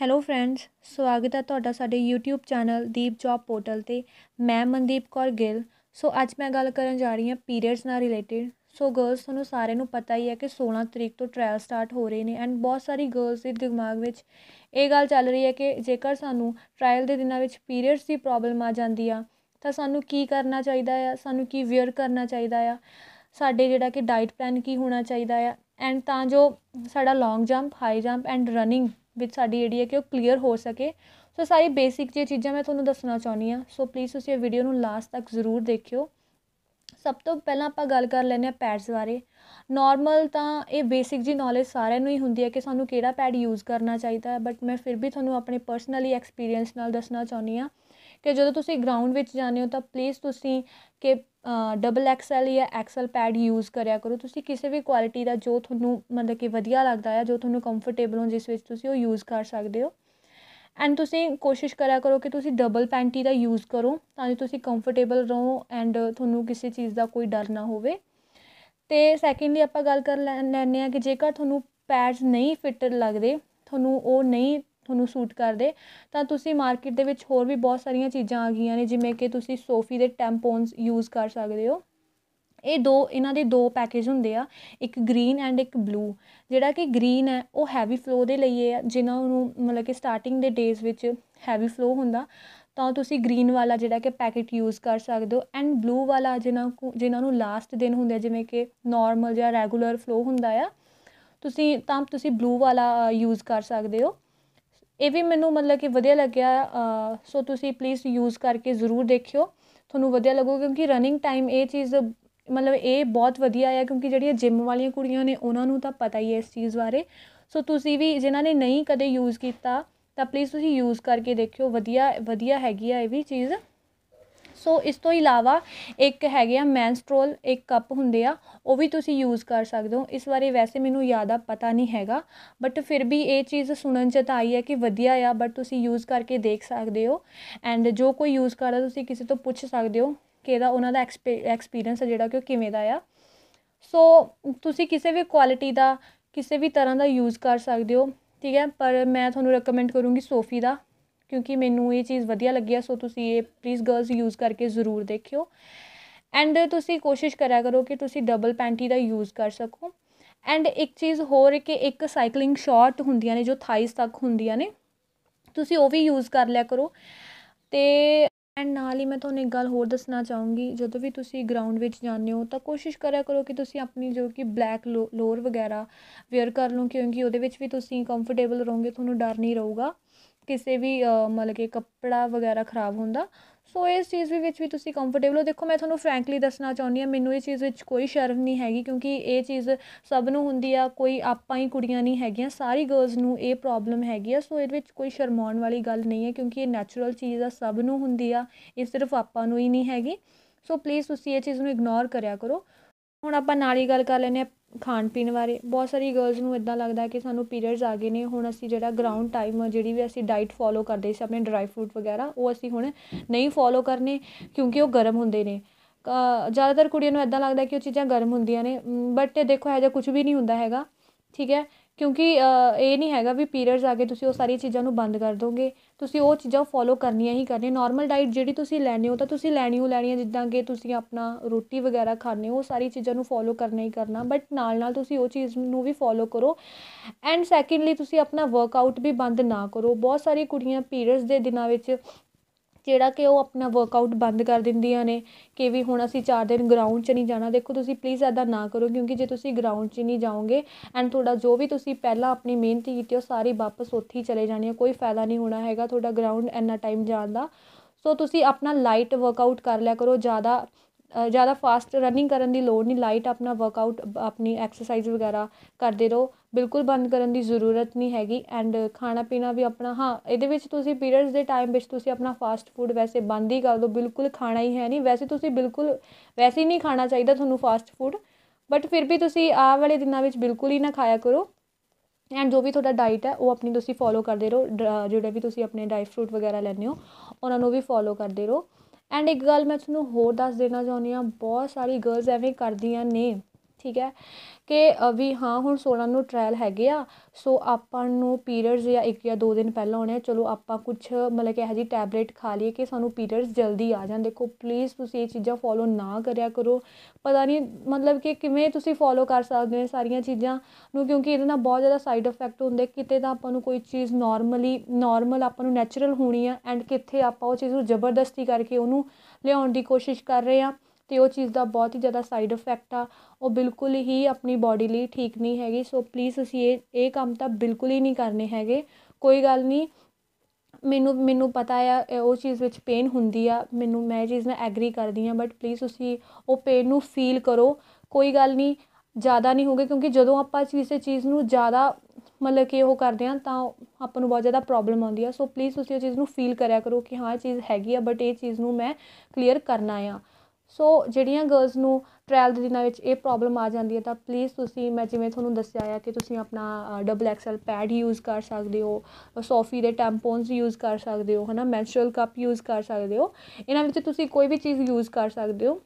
Hello friends ਸਵਾਗਤ ਹੈ ਤੁਹਾਡਾ ਸਾਡੇ YouTube channel Deep job portal 'ਤੇ। ਮੈਂ ਮਨਦੀਪ ਕੌਰ ਗਿੱਲ। ਸੋ ਅੱਜ ਮੈਂ ਗੱਲ ਕਰਨ ਜਾ ਰਹੀ ਹਾਂ ਪੀਰੀਅਡਸ ਨਾਲ ਰਿਲੇਟਿਡ ਸੋ ਗਰਲਸ ਤੁਹਾਨੂੰ ਸਾਰਿਆਂ ਨੂੰ ਪਤਾ ਹੀ ਹੈ ਕਿ 16 ਤਰੀਕ ਤੋਂ ਟ੍ਰਾਇਲ ਸਟਾਰਟ ਹੋ ਰਹੇ ਨੇ ਐਂਡ ਬਹੁਤ ਸਾਰੀ ਗਰਲਸ ਦੇ ਦਿਮਾਗ ਵਿੱਚ ਇਹ ਗੱਲ ਚੱਲ ਰਹੀ ਹੈ ਕਿ ਜੇਕਰ ਸਾਨੂੰ ਟ੍ਰਾਇਲ ਦੇ ਦਿਨਾਂ ਵਿੱਚ ਪੀਰੀਅਡਸ ਦੀ ਪ੍ਰੋਬਲਮ ਆ ਜਾਂਦੀ ਆ, ਤਾਂ ਸਾਨੂੰ ਕੀ ਕਰਨਾ ਚਾਹੀਦਾ ਆ, ਸਾਨੂੰ ਕੀ ਵੇਅਰ ਕਰਨਾ ਚਾਹੀਦਾ ਆ, ਸਾਡੇ ਜਿਹੜਾ ਕਿ ਡਾਈਟ ਪਲਾਨ ਕੀ ਹੋਣਾ ਚਾਹੀਦਾ ਆ ਐਂਡ ਤਾਂ ਜੋ ਸਾਡਾ long jump high jump and running ਵਿੱਚ ਸਾਡੀ ਜਿਹੜੀ ਹੈ ਕਿ ਉਹ ਕਲੀਅਰ ਹੋ ਸਕੇ। ਸੋ ਸਾਰੀ ਬੇਸਿਕ ਜੇ ਚੀਜ਼ਾਂ ਮੈਂ ਤੁਹਾਨੂੰ ਦੱਸਣਾ ਚਾਹੁੰਦੀ ਹਾਂ। ਸੋ ਪਲੀਜ਼ ਤੁਸੀਂ ਇਹ ਵੀਡੀਓ ਨੂੰ ਲਾਸਟ ਤੱਕ ਜ਼ਰੂਰ ਦੇਖਿਓ। ਸਭ ਤੋਂ ਪਹਿਲਾਂ ਆਪਾਂ ਗੱਲ ਕਰ ਲੈਂਦੇ ਹਾਂ ਪੈਡਸ ਬਾਰੇ। ਨਾਰਮਲ ਤਾਂ ਇਹ ਬੇਸਿਕ ਜੀ ਨੌਲੇਜ ਸਾਰਿਆਂ ਨੂੰ ਹੀ ਹੁੰਦੀ ਹੈ ਕਿ ਸਾਨੂੰ ਕਿਹੜਾ ਪੈਡ ਯੂਜ਼ ਕਰਨਾ ਚਾਹੀਦਾ ਹੈ ਬਟ ਮੈਂ ਫਿਰ ਵੀ ਤੁਹਾਨੂੰ ਆਪਣੇ ਪਰਸਨਲੀ ਐਕਸਪੀਰੀਅੰਸ ਨਾਲ ਦੱਸਣਾ ਚਾਹੁੰਦੀ ਹਾਂ। ਕਿ ਜਦੋਂ ਤੁਸੀਂ ਗਰਾਊਂਡ ਵਿੱਚ ਜਾਂਦੇ ਹੋ ਤਾਂ ਪਲੀਜ਼ ਤੁਸੀਂ ਕਿ ਡਬਲ ਐਕਸਐਲ ਜਾਂ ਐਕਸਐਲ ਪੈਡ ਯੂਜ਼ ਕਰਿਆ ਕਰੋ। ਤੁਸੀਂ ਕਿਸੇ ਵੀ ਕੁਆਲਿਟੀ ਦਾ ਜੋ ਤੁਹਾਨੂੰ ਮਤਲਬ ਕਿ ਵਧੀਆ ਲੱਗਦਾ ਹੈ ਜੋ ਤੁਹਾਨੂੰ ਕੰਫਰਟੇਬਲ ਹੋ, ਜਿਸ ਵਿੱਚ ਤੁਸੀਂ ਉਹ ਯੂਜ਼ ਕਰ ਸਕਦੇ ਹੋ। ਐਂਡ ਤੁਸੀਂ ਕੋਸ਼ਿਸ਼ ਕਰਿਆ ਕਰੋ ਕਿ ਤੁਸੀਂ ਡਬਲ ਪੈਂਟੀ ਦਾ ਯੂਜ਼ ਕਰੋ ਤਾਂ ਜੋ ਤੁਸੀਂ ਕੰਫਰਟੇਬਲ ਰਹੋ ਐਂਡ ਤੁਹਾਨੂੰ ਕਿਸੇ ਚੀਜ਼ ਦਾ ਕੋਈ ਡਰ ਨਾ ਹੋਵੇ। ਤੇ ਸੈਕਿੰਡਲੀ ਆਪਾਂ ਗੱਲ ਕਰ ਲੈਂਦੇ ਆ ਕਿ ਜੇਕਰ ਤੁਹਾਨੂੰ ਪੈਡਸ ਨਹੀਂ ਫਿੱਟ ਲੱਗਦੇ, ਤੁਹਾਨੂੰ ਉਹ ਨਹੀਂ ਤੁਹਾਨੂੰ ਸੂਟ ਕਰਦੇ, ਤਾਂ ਤੁਸੀਂ ਮਾਰਕੀਟ ਦੇ ਵਿੱਚ ਹੋਰ ਵੀ ਬਹੁਤ ਸਾਰੀਆਂ ਚੀਜ਼ਾਂ ਆ ਗਈਆਂ ਨੇ, ਜਿਵੇਂ ਕਿ ਤੁਸੀਂ ਸੋਫੀ ਦੇ ਟੈਂਪੋਨਸ ਯੂਜ਼ ਕਰ ਸਕਦੇ ਹੋ। ਇਹ ਦੋ, ਇਹਨਾਂ ਦੇ ਦੋ ਪੈਕੇਜ ਹੁੰਦੇ ਆ, ਇੱਕ ਗ੍ਰੀਨ ਐਂਡ ਇੱਕ ਬਲੂ ਜਿਹੜਾ ਕਿ ਗ੍ਰੀਨ ਹੈ, ਉਹ ਹੈਵੀ ਫਲੋ ਦੇ ਲਈ ਹੈ ਜਿਨ੍ਹਾਂ ਨੂੰ ਮਤਲਬ ਕਿ ਸਟਾਰਟਿੰਗ ਦੇ ਡੇਜ਼ ਵਿੱਚ ਹੈਵੀ ਫਲੋ ਹੁੰਦਾ। ਤਾਂ ਤੁਸੀਂ ਗ੍ਰੀਨ ਵਾਲਾ ਜਿਹੜਾ ਕਿ ਪੈਕੇਟ ਯੂਜ਼ ਕਰ ਸਕਦੇ ਹੋ ਐਂਡ ਬਲੂ ਵਾਲਾ ਜਿਨ੍ਹਾਂ ਕੋ, ਜਿਨ੍ਹਾਂ ਨੂੰ ਲਾਸਟ ਦਿਨ ਹੁੰਦੇ ਜਿਵੇਂ ਕਿ ਨਾਰਮਲ ਜਾਂ ਰੈਗੂਲਰ ਫਲੋ ਹੁੰਦਾ ਆ, ਤੁਸੀਂ, ਤਾਂ ਤੁਸੀਂ ਬਲੂ ਵਾਲਾ ਯੂਜ਼ ਕਰ ਸਕਦੇ ਹੋ। ਇਹ ਵੀ ਮੈਨੂੰ ਮਤਲਬ ਕਿ ਵਧੀਆ ਲੱਗਿਆ ਸੋ ਤੁਸੀਂ ਪਲੀਜ਼ ਯੂਜ਼ ਕਰਕੇ ਜ਼ਰੂਰ ਦੇਖਿਓ। ਤੁਹਾਨੂੰ ਵਧੀਆ ਲੱਗੂ ਕਿਉਂਕਿ ਰਨਿੰਗ ਟਾਈਮ ਇਹ ਚੀਜ਼ ਮਤਲਬ ਇਹ ਬਹੁਤ ਵਧੀਆ ਆ ਕਿਉਂਕਿ ਜਿਹੜੀਆਂ ਜਿੰਮ ਵਾਲੀਆਂ ਕੁੜੀਆਂ ਨੇ ਉਹਨਾਂ ਨੂੰ ਤਾਂ ਪਤਾ ਹੀ ਹੈ ਇਸ ਚੀਜ਼ ਬਾਰੇ। ਸੋ ਤੁਸੀਂ ਵੀ ਜਿਨ੍ਹਾਂ ਨੇ ਨਹੀਂ ਕਦੇ ਯੂਜ਼ ਕੀਤਾ, ਤਾਂ ਪਲੀਜ਼ ਤੁਸੀਂ ਯੂਜ਼ ਕਰਕੇ ਦੇਖਿਓ। ਵਧੀਆ ਵਧੀਆ ਹੈਗੀ ਆ ਇਹ ਵੀ ਚੀਜ਼। ਸੋ ਇਸ ਤੋਂ ਇਲਾਵਾ ਇੱਕ ਹੈਗੇ ਆ ਮੈਨਸਟਰੋਲ ਇੱਕ ਕੱਪ ਹੁੰਦੇ ਆ, ਉਹ ਵੀ ਤੁਸੀਂ ਯੂਜ਼ ਕਰ ਸਕਦੇ ਹੋ। ਇਸ ਬਾਰੇ ਵੈਸੇ ਮੈਨੂੰ ਜ਼ਿਆਦਾ ਪਤਾ ਨਹੀਂ ਹੈਗਾ ਬਟ ਫਿਰ ਵੀ ਇਹ ਚੀਜ਼ ਸੁਣਨ 'ਚ ਤਾਂ ਆਈ ਹੈ ਕਿ ਵਧੀਆ ਆ ਬਟ ਤੁਸੀਂ ਯੂਜ਼ ਕਰਕੇ ਦੇਖ ਸਕਦੇ ਹੋ। ਐਂਡ ਜੋ ਕੋਈ ਯੂਜ਼ ਕਰਦਾ, ਤੁਸੀਂ ਕਿਸੇ ਤੋਂ ਪੁੱਛ ਸਕਦੇ ਹੋ ਕਿ ਇਹਦਾ ਉਹਨਾਂ ਦਾ ਐਕਸਪੀਰੀਅੰਸ ਹੈ ਜਿਹੜਾ ਕਿ ਉਹ ਕਿਵੇਂ ਦਾ ਆ। ਸੋ ਤੁਸੀਂ ਕਿਸੇ ਵੀ ਕੁਆਲਿਟੀ ਦਾ, ਕਿਸੇ ਵੀ ਤਰ੍ਹਾਂ ਦਾ ਯੂਜ਼ ਕਰ ਸਕਦੇ ਹੋ, ਠੀਕ ਹੈ? ਪਰ ਮੈਂ ਤੁਹਾਨੂੰ ਰეკਮੈਂਡ ਕਰੂੰਗੀ ਸੋਫੀ ਦਾ। ਕਿਉਂਕਿ ਮੈਨੂੰ ਇਹ ਚੀਜ਼ ਵਧੀਆ ਲੱਗੀ ਆ, ਸੋ ਤੁਸੀਂ ਇਹ ਪਲੀਜ਼ ਗਰਲਸ ਯੂਜ਼ ਕਰਕੇ ਜ਼ਰੂਰ ਦੇਖਿਓ। ਐਂਡ ਤੁਸੀਂ ਕੋਸ਼ਿਸ਼ ਕਰਿਆ ਕਰੋ ਕਿ ਤੁਸੀਂ ਡਬਲ ਪੈਂਟੀ ਦਾ ਯੂਜ਼ ਕਰ ਸਕੋ। ਐਂਡ ਇੱਕ ਚੀਜ਼ ਹੋਰ ਕਿ ਇੱਕ ਸਾਈਕਲਿੰਗ ਸ਼ਾਰਟ ਹੁੰਦੀਆਂ ਨੇ, ਜੋ ਥਾਈਸ ਤੱਕ ਹੁੰਦੀਆਂ ਨੇ, ਤੁਸੀਂ ਉਹ ਵੀ ਯੂਜ਼ ਕਰ ਲਿਆ ਕਰੋ। ਤੇ ਐਂਡ ਨਾਲ ਹੀ ਮੈਂ ਤੁਹਾਨੂੰ ਇੱਕ ਗੱਲ ਹੋਰ ਦੱਸਣਾ ਚਾਹੂੰਗੀ, ਜਦੋਂ ਵੀ ਤੁਸੀਂ ਗਰਾਊਂਡ ਵਿੱਚ ਜਾਂਦੇ ਹੋ, ਤਾਂ ਕੋਸ਼ਿਸ਼ ਕਰਿਆ ਕਰੋ ਕਿ ਤੁਸੀਂ ਆਪਣੀ ਜੋ ਕਿ ਬਲੈਕ ਲੋਅਰ ਵਗੈਰਾ ਵੇਅਰ ਕਰ ਲਓ, ਕਿਉਂਕਿ ਉਹਦੇ ਵਿੱਚ ਵੀ ਤੁਸੀਂ ਕੰਫਰਟੇਬਲ ਰਹੋਗੇ, ਤੁਹਾਨੂੰ ਡਰ ਨਹੀਂ ਰਹੂਗਾ। ਕਿਸੇ ਵੀ ਮਤਲਬ ਕਿ ਕੱਪੜਾ ਵਗੈਰਾ ਖ਼ਰਾਬ ਹੁੰਦਾ। ਸੋ ਇਸ ਚੀਜ਼ ਵਿੱਚ ਵੀ ਤੁਸੀਂ ਕੰਫਰਟੇਬਲ ਹੋ। ਦੇਖੋ, ਮੈਂ ਤੁਹਾਨੂੰ ਫਰੈਂਕਲੀ ਦੱਸਣਾ ਚਾਹੁੰਦੀ ਹਾਂ, ਮੈਨੂੰ ਇਹ ਚੀਜ਼ ਵਿੱਚ ਕੋਈ ਸ਼ਰਮ ਨਹੀਂ ਹੈਗੀ, ਕਿਉਂਕਿ ਇਹ ਚੀਜ਼ ਸਭ ਨੂੰ ਹੁੰਦੀ ਆ, ਕੋਈ ਆਪਾਂ ਹੀ ਕੁੜੀਆਂ ਨਹੀਂ ਹੈਗੀਆਂ, ਸਾਰੀ ਗਰਲਜ਼ ਨੂੰ ਇਹ ਪ੍ਰੋਬਲਮ ਹੈਗੀ ਆ। ਸੋ ਇਹਦੇ ਵਿੱਚ ਕੋਈ ਸ਼ਰਮਾਉਣ ਵਾਲੀ ਗੱਲ ਨਹੀਂ ਹੈ, ਕਿਉਂਕਿ ਇਹ ਨੈਚੁਰਲ ਚੀਜ਼ ਆ, ਸਭ ਨੂੰ ਹੁੰਦੀ ਆ, ਇਹ ਸਿਰਫ ਆਪਾਂ ਨੂੰ ਹੀ ਨਹੀਂ ਹੈਗੀ। ਸੋ ਪਲੀਜ਼ ਤੁਸੀਂ ਇਹ ਚੀਜ਼ ਨੂੰ ਇਗਨੋਰ ਕਰਿਆ ਕਰੋ। ਹੁਣ ਆਪਾਂ ਨਾਲ ਹੀ ਗੱਲ ਕਰ ਲੈਂਦੇ ਹਾਂ ਖਾਣ ਪੀਣ ਬਾਰੇ। ਬਹੁਤ ਸਾਰੀ ਗਰਲਸ ਨੂੰ ਇੱਦਾਂ ਲੱਗਦਾ ਕਿ ਸਾਨੂੰ ਪੀਰੀਅਡਸ ਆ ਗਏ ਨੇ। ਹੁਣ ਅਸੀਂ ਜਿਹੜਾ ਗਰਾਊਂਡ ਟਾਈਮ ਜਿਹੜੀ ਵੀ ਅਸੀਂ ਡਾਈਟ ਫੋਲੋ ਕਰਦੇ ਸੀ, ਆਪਣੇ ਡਰਾਈ ਫਰੂਟ ਵਗੈਰਾ, ਉਹ ਅਸੀਂ ਹੁਣ ਨਹੀਂ ਫੋਲੋ ਕਰਨੇ ਕਿਉਂਕਿ ਉਹ ਗਰਮ ਹੁੰਦੇ ਨੇ। ਜ਼ਿਆਦਾਤਰ ਕੁੜੀਆਂ ਨੂੰ ਇੱਦਾਂ ਲੱਗਦਾ ਕਿ ਉਹ ਚੀਜ਼ਾਂ ਗਰਮ ਹੁੰਦੀਆਂ ਨੇ। ਬਟ ਦੇਖੋ, ਇਹੋ ਜਿਹਾ ਕੁਝ ਵੀ ਨਹੀਂ ਹੁੰਦਾ ਹੈਗਾ। ਠੀਕ ਹੈ? ਕਿਉਂਕਿ ਇਹ ਨਹੀਂ ਹੈਗਾ ਵੀ ਪੀਰੀਅਡਸ ਆ ਕੇ ਤੁਸੀਂ ਉਹ ਸਾਰੀਆਂ ਚੀਜ਼ਾਂ ਨੂੰ ਬੰਦ ਕਰ ਦੋਗੇ। ਤੁਸੀਂ ਉਹ ਚੀਜ਼ਾਂ ਫੋਲੋ ਕਰਨੀਆਂ ਹੀ ਕਰਨੀਆਂ। ਨੋਰਮਲ ਡਾਈਟ ਜਿਹੜੀ ਤੁਸੀਂ ਲੈਣੇ ਹੋ, ਤਾਂ ਤੁਸੀਂ ਲੈਣੀ ਹੋ ਲੈਣੀ ਹੈ ਜਿੱਦਾਂ ਕਿ ਤੁਸੀਂ ਆਪਣਾ ਰੋਟੀ ਵਗੈਰਾ ਖਾਣੇ ਹੋ, ਉਹ ਸਾਰੀ ਚੀਜ਼ਾਂ ਨੂੰ ਫੋਲੋ ਕਰਨਾ ਹੀ ਕਰਨਾ। ਬਟ ਨਾਲ ਨਾਲ ਤੁਸੀਂ ਉਹ ਚੀਜ਼ ਨੂੰ ਵੀ ਫੋਲੋ ਕਰੋ। ਐਂਡ ਸੈਕਿੰਡਲੀ ਤੁਸੀਂ ਆਪਣਾ ਵਰਕਆਊਟ ਵੀ ਬੰਦ ਨਾ ਕਰੋ। ਬਹੁਤ ਸਾਰੀ ਕੁੜੀਆਂ ਪੀਰੀਅਡਸ ਦੇ ਦਿਨਾਂ ਵਿੱਚ ਜਿਹੜਾ ਕਿ ਉਹ ਆਪਣਾ ਵਰਕਆਊਟ ਬੰਦ ਕਰ ਦਿੰਦੀਆਂ ਨੇ ਕਿ ਵੀ ਹੁਣ ਅਸੀਂ ਚਾਰ ਦਿਨ ਗਰਾਊਂਡ 'ਚ ਨਹੀਂ ਜਾਣਾ, ਦੇਖੋ ਤੁਸੀਂ ਪਲੀਜ਼ ਇੱਦਾਂ ਨਾ ਕਰੋ ਕਿਉਂਕਿ ਜੇ ਤੁਸੀਂ ਗਰਾਊਂਡ 'ਚ ਨਹੀਂ ਜਾਓਗੇ ਐਂਡ ਤੁਹਾਡਾ ਜੋ ਵੀ ਤੁਸੀਂ ਪਹਿਲਾਂ ਆਪਣੀ ਮਿਹਨਤ ਕੀਤੀ ਉਹ ਸਾਰੀ ਵਾਪਸ ਉੱਥੇ ਹੀ ਚਲੇ ਜਾਣੀ ਹੈ ਕੋਈ ਫਾਇਦਾ ਨਹੀਂ ਹੋਣਾ ਹੈਗਾ ਤੁਹਾਡਾ ਗਰਾਊਂਡ ਇੰਨਾ ਟਾਈਮ ਜਾਣ ਦਾ। ਸੋ ਤੁਸੀਂ ਆਪਣਾ ਲਾਈਟ ਵਰਕਆਊਟ ਕਰ ਲਿਆ ਕਰੋ, ਜ਼ਿਆਦਾ ਜ਼ਿਆਦਾ ਫਾਸਟ ਰਨਿੰਗ ਕਰਨ ਦੀ ਲੋੜ ਨਹੀਂ ਲਾਈਟ ਆਪਣਾ ਵਰਕਆਊਟ ਆਪਣੀ ਐਕਸਰਸਾਈਜ਼ ਵਗੈਰਾ ਕਰਦੇ ਰਹੋ। ਬਿਲਕੁਲ ਬੰਦ ਕਰਨ ਦੀ ਜ਼ਰੂਰਤ ਨਹੀਂ ਹੈਗੀ ਐਂਡ ਖਾਣਾ ਪੀਣਾ ਵੀ ਆਪਣਾ, ਹਾਂ, ਇਹਦੇ ਵਿੱਚ ਤੁਸੀਂ ਪੀਰੀਅਡਸ ਦੇ ਟਾਈਮ ਵਿੱਚ ਤੁਸੀਂ ਆਪਣਾ ਫਾਸਟ ਫੂਡ ਵੈਸੇ ਬੰਦ ਹੀ ਕਰ ਦਿਓ, ਬਿਲਕੁਲ ਖਾਣਾ ਹੀ ਹੈ ਨਹੀਂ। ਵੈਸੇ ਤੁਸੀਂ ਬਿਲਕੁਲ, ਵੈਸੇ ਹੀ ਨਹੀਂ ਖਾਣਾ ਚਾਹੀਦਾ ਤੁਹਾਨੂੰ ਫਾਸਟ ਫੂਡ ਬਟ ਫਿਰ ਵੀ ਤੁਸੀਂ ਆਹ ਵਾਲੇ ਦਿਨਾਂ ਵਿੱਚ ਬਿਲਕੁਲ ਹੀ ਨਾ ਖਾਇਆ ਕਰੋ। ਐਂਡ ਜੋ ਵੀ ਤੁਹਾਡਾ ਡਾਈਟ ਹੈ, ਉਹ ਆਪਣੀ ਤੁਸੀਂ ਫੋਲੋ ਕਰਦੇ ਰਹੋ। ਜਿਹੜੇ ਵੀ ਤੁਸੀਂ ਆਪਣੇ ਡਰਾਈ ਫਰੂਟ ਵਗੈਰਾ ਲੈਂਦੇ ਹੋ, ਉਹਨਾਂ ਨੂੰ ਵੀ ਫੋਲੋ ਕਰਦੇ ਰਹੋ। ਐਂਡ ਇੱਕ ਗੱਲ ਮੈਂ ਤੁਹਾਨੂੰ ਹੋਰ ਦੱਸ ਦੇਣਾ ਚਾਹੁੰਦੀ ਹਾਂ, ਬਹੁਤ ਸਾਰੀ ਗਰਲਜ਼ ਐਵੇਂ ਕਰਦੀਆਂ ਨੇ। ਠੀਕ ਹੈ ਕਿ ਵੀ ਹਾਂ, ਹੁਣ 16 ਨੂੰ ਟ੍ਰਾਇਲ ਹੈਗੇ ਆ, ਸੋ ਆਪਾਂ ਨੂੰ ਪੀਰੀਅਡਸ ਜਾਂ ਇੱਕ ਜਾਂ ਦੋ ਦਿਨ ਪਹਿਲਾਂ ਆਉਣੇ ਆ, ਚਲੋ ਆਪਾਂ ਕੁਛ ਮਤਲਬ ਕਿ ਇਹੋ ਜਿਹੀ ਟੈਬਲੇਟ ਖਾ ਲਈਏ ਕਿ ਸਾਨੂੰ ਪੀਰੀਅਡਸ ਜਲਦੀ ਆ ਜਾਣ। ਦੇਖੋ ਪਲੀਜ਼ ਤੁਸੀਂ ਇਹ ਚੀਜ਼ਾਂ ਫੋਲੋ ਨਾ ਕਰਿਆ ਕਰੋ। ਪਤਾ ਨਹੀਂ ਮਤਲਬ ਕਿ ਕਿਵੇਂ ਤੁਸੀਂ ਫੋਲੋ ਕਰ ਸਕਦੇ ਹੋ ਸਾਰੀਆਂ ਚੀਜ਼ਾਂ ਨੂੰ, ਕਿਉਂਕਿ ਇਹਦੇ ਨਾਲ ਬਹੁਤ ਜ਼ਿਆਦਾ ਸਾਈਡ ਇਫੈਕਟ ਹੁੰਦੇ ਕਿਤੇ ਤਾਂ ਆਪਾਂ ਨੂੰ ਕੋਈ ਚੀਜ਼ ਨਾਰਮਲੀ ਨਾਰਮਲ ਆਪਾਂ ਨੂੰ ਨੈਚੁਰਲ ਹੋਣੀ ਆ ਐਂਡ ਕਿੱਥੇ ਆਪਾਂ ਉਹ ਚੀਜ਼ ਨੂੰ ਜ਼ਬਰਦਸਤੀ ਕਰਕੇ ਉਹਨੂੰ ਲਿਆਉਣ ਦੀ ਕੋਸ਼ਿਸ਼ ਕਰ ਰਹੇ ਆ। ਅਤੇ ਉਹ ਚੀਜ਼ ਦਾ ਬਹੁਤ ਹੀ ਜ਼ਿਆਦਾ ਸਾਈਡ ਇਫੈਕਟ ਆ। ਉਹ ਬਿਲਕੁਲ ਹੀ ਆਪਣੀ ਬੋਡੀ ਲਈ ਠੀਕ ਨਹੀਂ ਹੈਗੀ। ਸੋ ਪਲੀਜ਼ ਤੁਸੀਂ ਇਹ ਇਹ ਕੰਮ ਤਾਂ ਬਿਲਕੁਲ ਹੀ ਨਹੀਂ ਕਰਨੇ ਹੈਗੇ। ਕੋਈ ਗੱਲ ਨਹੀਂ, ਮੈਨੂੰ ਮੈਨੂੰ ਪਤਾ ਆ ਉਹ ਚੀਜ਼ ਵਿੱਚ ਪੇਨ ਹੁੰਦੀ ਆ। ਮੈਨੂੰ, ਮੈਂ ਇਹ ਚੀਜ਼ ਨਾਲ ਐਗਰੀ ਕਰਦੀ ਹਾਂ ਬਟ ਪਲੀਜ਼ ਤੁਸੀਂ ਉਹ ਪੇਨ ਨੂੰ ਫੀਲ ਕਰੋ। ਕੋਈ ਗੱਲ ਨਹੀਂ, ਜ਼ਿਆਦਾ ਨਹੀਂ ਹੋਊਗਾ, ਕਿਉਂਕਿ ਜਦੋਂ ਆਪਾਂ ਕਿਸੇ ਚੀਜ਼ ਨੂੰ ਜ਼ਿਆਦਾ ਮਤਲਬ ਕਿ ਉਹ ਕਰਦੇ ਹਾਂ, ਤਾਂ ਆਪਾਂ ਨੂੰ ਬਹੁਤ ਜ਼ਿਆਦਾ ਪ੍ਰੋਬਲਮ ਆਉਂਦੀ ਆ। ਸੋ ਪਲੀਜ਼ ਤੁਸੀਂ ਉਹ ਚੀਜ਼ ਨੂੰ ਫੀਲ ਕਰਿਆ ਕਰੋ ਕਿ ਹਾਂ, ਇਹ ਚੀਜ਼ ਹੈਗੀ ਆ ਬਟ ਇਹ ਚੀਜ਼ ਨੂੰ ਮੈਂ ਕਲੀਅਰ ਕਰਨਾ ਆ। ਸੋ ਜਿਹੜੀਆਂ ਗਰਲਸ ਨੂੰ ਟ੍ਰਾਇਲ ਦੇ ਦਿਨਾਂ ਵਿੱਚ ਇਹ ਪ੍ਰੋਬਲਮ ਆ ਜਾਂਦੀ ਹੈ, ਤਾਂ ਪਲੀਜ਼ ਤੁਸੀਂ, ਮੈਂ ਜਿਵੇਂ ਤੁਹਾਨੂੰ ਦੱਸਿਆ ਆ ਕਿ ਤੁਸੀਂ ਆਪਣਾ ਡਬਲ ਐਕਸਲ ਪੈਡ ਯੂਜ਼ ਕਰ ਸਕਦੇ ਹੋ ਸੋਫੀ ਦੇ ਟੈਂਪੋਨਸ ਯੂਜ਼ ਕਰ ਸਕਦੇ ਹੋ ਹੈ ਨਾ ਮੈਂਸਟਰਲ ਕੱਪ ਯੂਜ਼ ਕਰ ਸਕਦੇ ਹੋ, ਇਹਨਾਂ ਵਿੱਚ ਤੁਸੀਂ ਕੋਈ ਵੀ ਚੀਜ਼ ਯੂਜ਼ ਕਰ ਸਕਦੇ ਹੋ।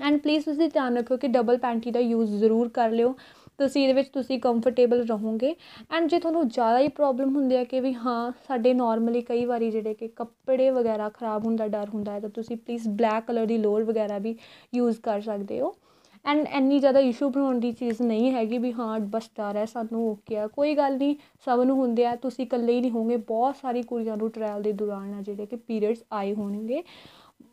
ਐਂਡ ਪਲੀਜ਼ ਤੁਸੀਂ ਧਿਆਨ ਰੱਖੋ ਕਿ ਡਬਲ ਪੈਂਟੀ ਦਾ ਯੂਜ਼ ਜ਼ਰੂਰ ਕਰ ਲਿਓ। ਤਾਂ ਤੁਸੀਂ ਇਹਦੇ ਵਿੱਚ ਤੁਸੀਂ ਕੰਫਰਟੇਬਲ ਰਹੋਗੇ। ਐਂਡ ਜੇ ਤੁਹਾਨੂੰ ਜ਼ਿਆਦਾ ਹੀ ਪ੍ਰੋਬਲਮ ਹੁੰਦੀ ਹੈ ਕਿ ਵੀ ਹਾਂ, ਸਾਡੇ ਨੋਰਮਲੀ ਕਈ ਵਾਰੀ ਜਿਹੜੇ ਕਿ ਕੱਪੜੇ ਵਗੈਰਾ ਖਰਾਬ ਹੋਣ ਦਾ ਡਰ ਹੁੰਦਾ ਹੈ, ਤਾਂ ਤੁਸੀਂ ਪਲੀਜ਼ ਬਲੈਕ ਕਲਰ ਦੀ ਲੋਅਰ ਵਗੈਰਾ ਵੀ ਯੂਜ਼ ਕਰ ਸਕਦੇ ਹੋ। ਐਂਡ ਇੰਨੀ ਜ਼ਿਆਦਾ ਇਸ਼ੂ ਬਣਾਉਣ ਦੀ ਚੀਜ਼ ਨਹੀਂ ਹੈਗੀ ਵੀ ਹਾਂ, ਬਸ ਡਰ ਹੈ, ਸਾਨੂੰ ਓਕੇ ਆ। ਕੋਈ ਗੱਲ ਨਹੀਂ, ਸਭ ਨੂੰ ਹੁੰਦੇ ਆ। ਤੁਸੀਂ ਇਕੱਲੇ ਹੀ ਨਹੀਂ ਹੋਗੇ ਬਹੁਤ ਸਾਰੀ ਕੁੜੀਆਂ ਨੂੰ ਟ੍ਰਾਇਲ ਦੇ ਦੌਰਾਨ ਆ ਜਿਹੜੇ ਕਿ ਪੀਰੀਅਡਸ ਆਏ ਹੋਣਗੇ।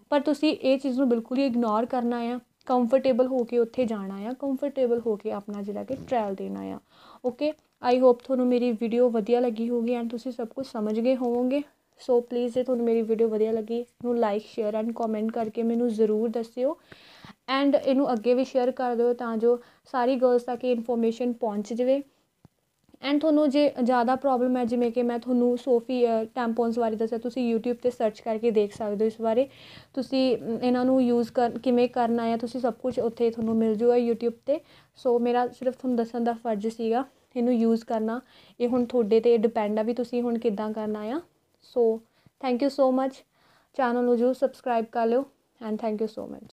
ਪਰ ਤੁਸੀਂ ਇਹ ਚੀਜ਼ ਨੂੰ ਬਿਲਕੁਲ ਹੀ ਇਗਨੋਰ ਕਰਨਾ ਆ। ਕੰਫਰਟੇਬਲ ਹੋ ਕੇ ਉੱਥੇ ਜਾਣਾ ਆ ਕੰਫਰਟੇਬਲ ਹੋ ਕੇ ਆਪਣਾ ਜਿਹੜਾ ਕਿ ਟ੍ਰਾਇਲ ਦੇਣਾ ਆ। ਓਕੇ ਆਈ ਹੋਪ ਤੁਹਾਨੂੰ ਮੇਰੀ ਵੀਡੀਓ ਵਧੀਆ ਲੱਗੀ ਹੋਗੀ ਐਂਡ ਤੁਸੀਂ ਸਭ ਕੁਝ ਸਮਝ ਗਏ ਹੋਵੋਗੇ। ਸੋ ਪਲੀਜ਼ ਜੇ ਤੁਹਾਨੂੰ ਮੇਰੀ ਵੀਡੀਓ ਵਧੀਆ ਲੱਗੀ ਨੂੰ ਲਾਈਕ ਸ਼ੇਅਰ ਐਂਡ ਕਮੈਂਟ ਕਰਕੇ ਮੈਨੂੰ ਜ਼ਰੂਰ ਦੱਸਿਓ। ਐਂਡ ਇਹਨੂੰ ਅੱਗੇ ਵੀ ਸ਼ੇਅਰ ਕਰ ਦਿਓ ਤਾਂ ਜੋ ਸਾਰੀ ਗਰਲਸ ਤੱਕ ਇਹ ਇਨਫੋਰਮੇਸ਼ਨ ਪਹੁੰਚ ਜਾਵੇ। ਐਂਡ ਤੁਹਾਨੂੰ ਜੇ ਜ਼ਿਆਦਾ ਪ੍ਰੋਬਲਮ ਹੈ, ਜਿਵੇਂ ਕਿ ਮੈਂ ਤੁਹਾਨੂੰ ਸੋਫੀ ਟੈਂਪੋਨਸ ਬਾਰੇ ਦੱਸਿਆ, ਤੁਸੀਂ YouTube ਤੇ ਸਰਚ ਕਰਕੇ ਦੇਖ ਸਕਦੇ ਹੋ ਇਸ ਬਾਰੇ। ਤੁਸੀਂ ਇਹਨਾਂ ਨੂੰ ਯੂਜ਼ ਕਰ, ਕਿਵੇਂ ਕਰਨਾ ਹੈ, ਤੁਸੀਂ ਸਭ ਕੁਝ ਉੱਥੇ ਤੁਹਾਨੂੰ ਮਿਲ ਜੂਗਾ YouTube ਤੇ। ਸੋ ਮੇਰਾ ਸਿਰਫ ਤੁਹਾਨੂੰ ਦੱਸਣ ਦਾ ਫਰਜ਼ ਸੀਗਾ ਇਹਨੂੰ ਯੂਜ਼ ਕਰਨਾ। ਇਹ ਹੁਣ ਤੁਹਾਡੇ ਤੇ ਡਿਪੈਂਡ ਆ ਵੀ ਤੁਸੀਂ ਹੁਣ ਕਿੱਦਾਂ ਕਰਨਾ ਆ। So thank you so much channel ਨੂੰ ਜਰੂਰ ਸਬਸਕ੍ਰਾਈਬ ਕਰ ਲਿਓ। And thank you so much